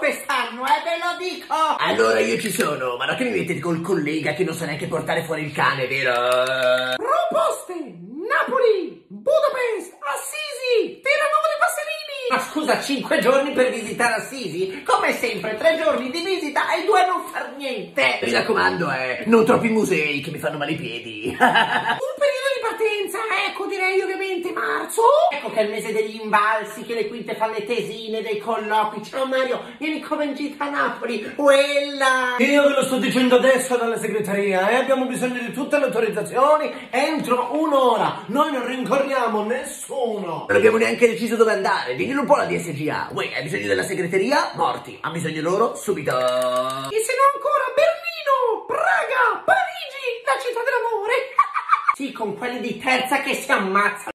quest'anno, eh, ve lo dico! Allora io ci sono, ma non che mi mettete col collega che non sa neanche portare fuori il cane, vero? Proposte! Napoli, Budapest, Assisi, Terranova di Passerini! Ma scusa, cinque giorni per visitare Assisi? Come sempre, tre giorni di visita e due a non far niente! Mi raccomando, eh, non troppi musei che mi fanno male i piedi. Un periodo di partenza, ecco direi ovviamente marzo. Ecco che è il mese degli imbalsi, che le quinte fanno le tesine, dei colloqui. Ciao Mario, vieni come in gita a Napoli, quella! Io ve lo sto dicendo adesso dalla segreteria, eh? abbiamo bisogno di tutte le autorizzazioni entro un'ora. Noi non rincorriamo nessuno. Non abbiamo neanche deciso dove andare, diglielo un po' la DSGA. Uè, hai bisogno della segreteria? Morti. Ha bisogno loro? Subito. E se no ancora Berlino, Praga, Parigi, la città dell'amore. Sì, con quelli di terza che si ammazzano.